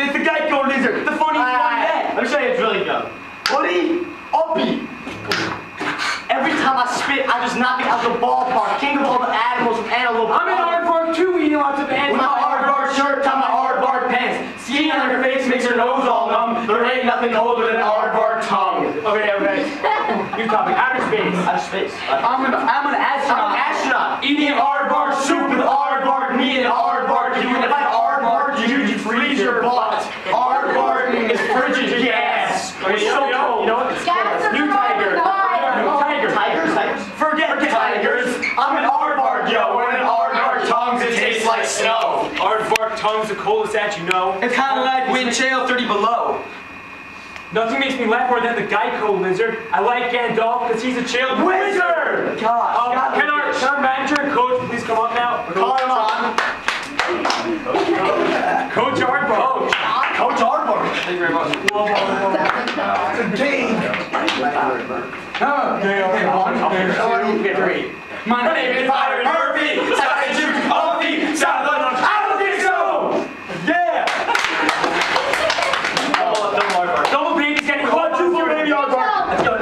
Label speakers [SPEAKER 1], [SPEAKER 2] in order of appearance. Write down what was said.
[SPEAKER 1] The, the Geico lizard. The funny one.
[SPEAKER 2] Let me show you a drilling gun. Ori, oppy. Every time I spit, I just knock it out the ballpark. King of all the animals and antelope. I'm in aardvark
[SPEAKER 1] too, eating lots of animals. With my aardvark shirt, on my aardvark
[SPEAKER 2] pants. Skiing on her face makes her nose all numb. There ain't nothing older than aardvark tongue.
[SPEAKER 1] Okay, okay. New topic. Outer space.
[SPEAKER 2] Outer space. I'm
[SPEAKER 1] an, I'm an
[SPEAKER 2] you you freeze your butt. Aardvark is frigid gas. Okay, It's you so know, you know, cold. you know
[SPEAKER 1] what? New tiger. New tiger. Tigers,
[SPEAKER 2] tigers. Forget tigers. I'm an aardvark, yo. When an aardvark tongues, it tastes like snow.
[SPEAKER 1] Aardvark tongue's the coldest that you know. It's
[SPEAKER 2] kind of like wind chill 30 below.
[SPEAKER 1] Nothing makes me laugh more than the Geico lizard. I like Gandalf because he's a chill wizard.
[SPEAKER 2] Gosh. Um, God, can our, can
[SPEAKER 1] our manager and coach please come up now?
[SPEAKER 2] Call him on.
[SPEAKER 1] Coach Arbor. Coach.
[SPEAKER 2] Coach Hardball. Thank you very much.
[SPEAKER 3] Dave.
[SPEAKER 1] Oh, Dave. Are. My name is Byron Murphy. Sorry, Jim Double.
[SPEAKER 2] Double
[SPEAKER 1] beat. Getting baby.
[SPEAKER 2] Let's go.